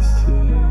see